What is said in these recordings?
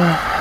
Oh.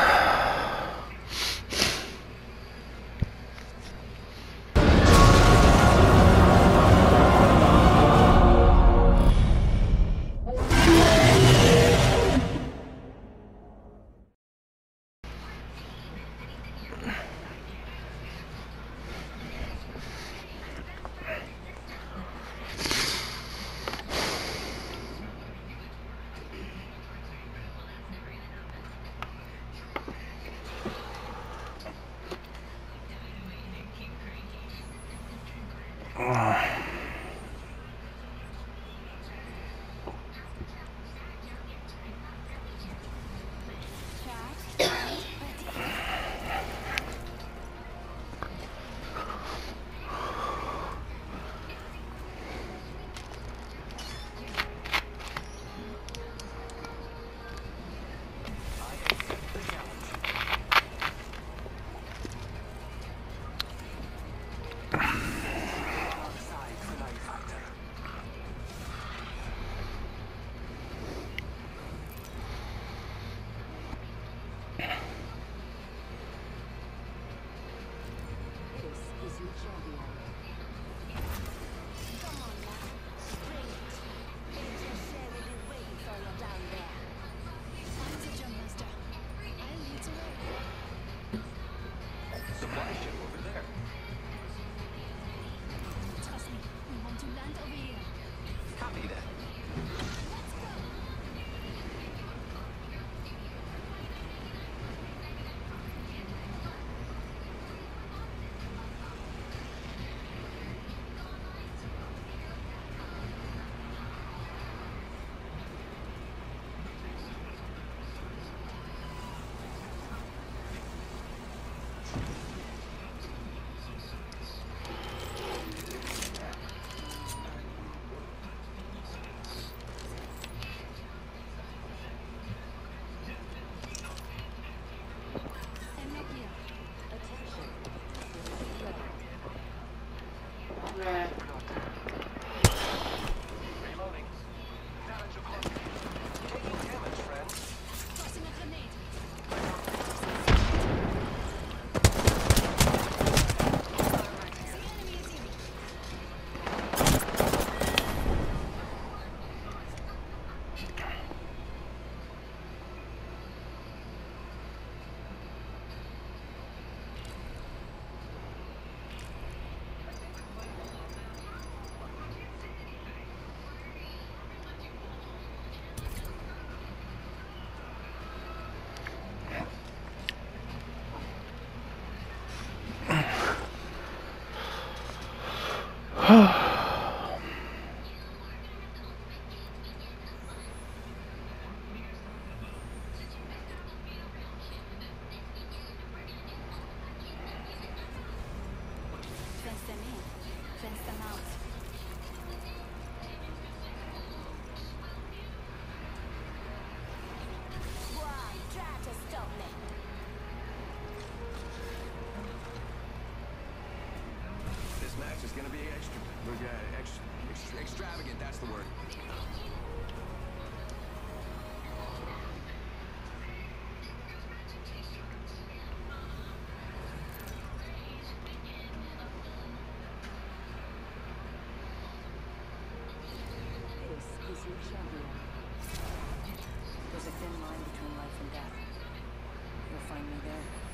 Yeah. Oh. That's the word. There's a thin line between life and death. You'll find me there.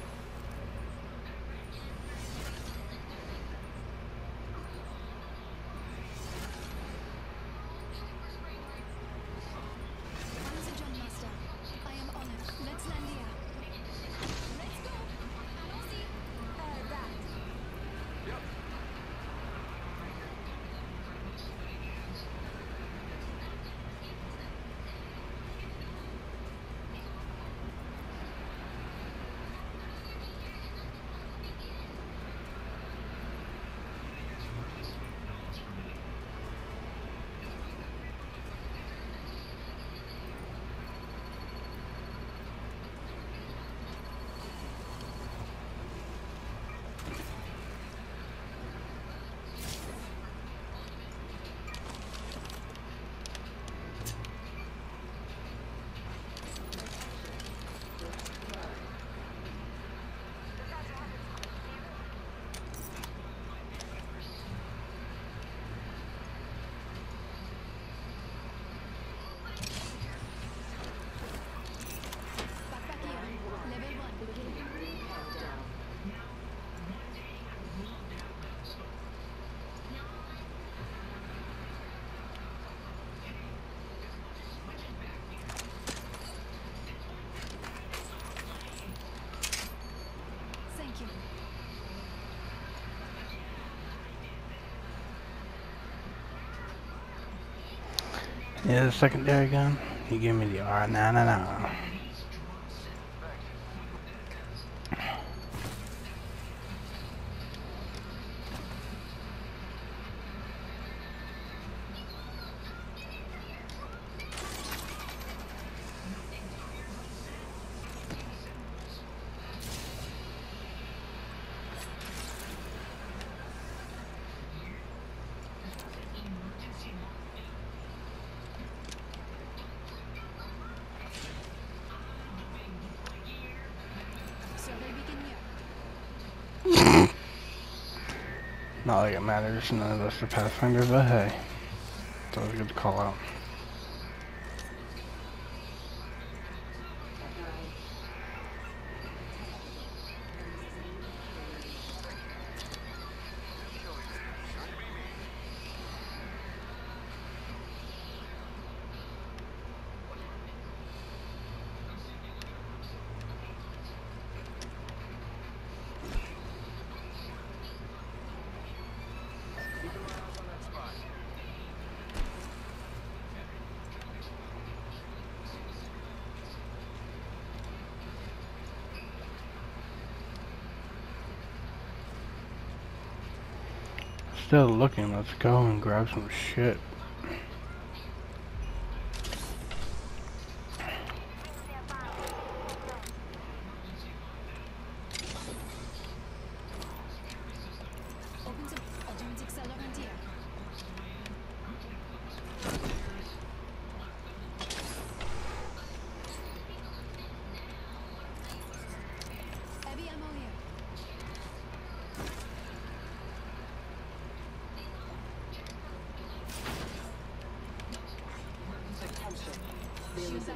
Yeah, the secondary gun. He gave me the R-99. Not like it matters. None of us are Pathfinder, but hey. It's always good to call out. Still looking. Let's go and grab some shit.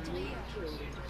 Shields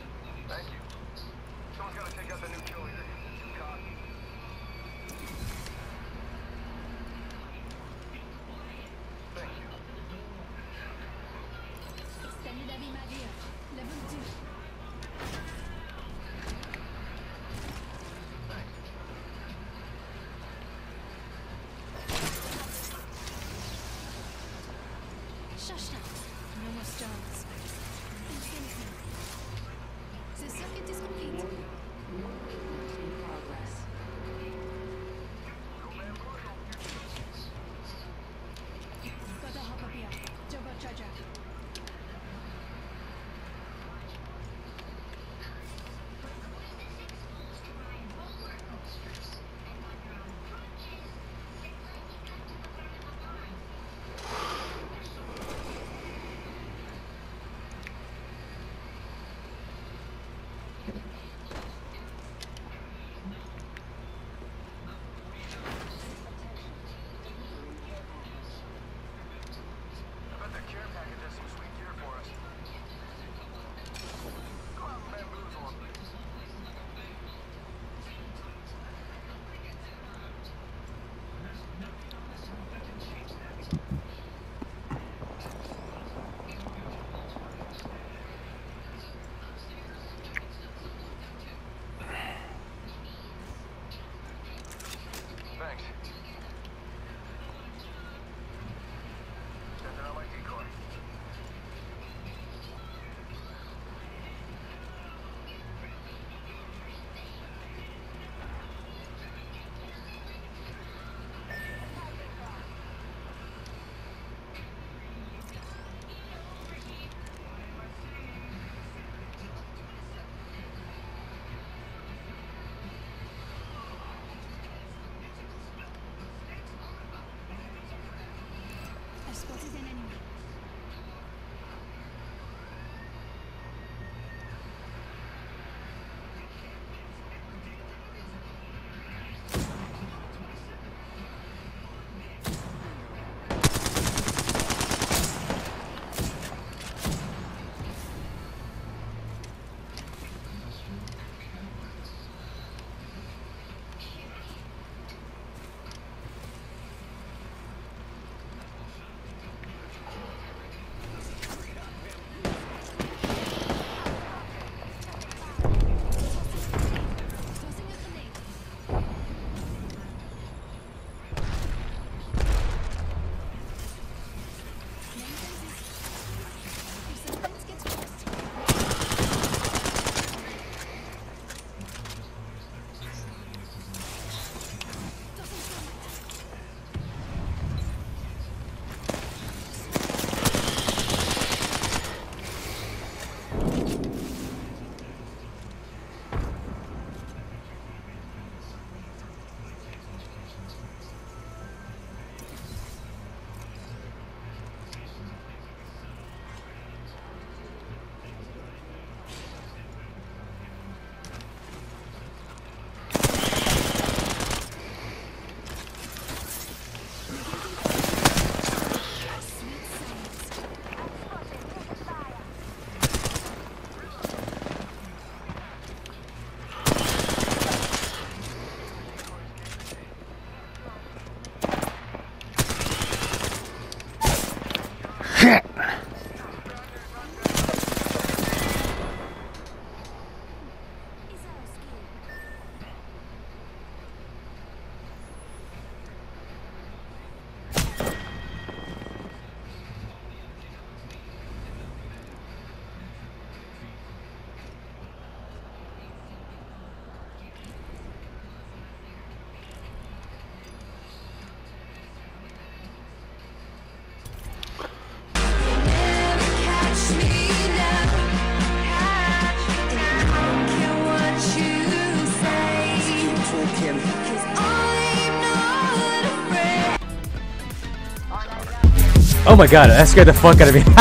Oh my god, that scared the fuck out of me.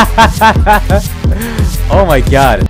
oh my god.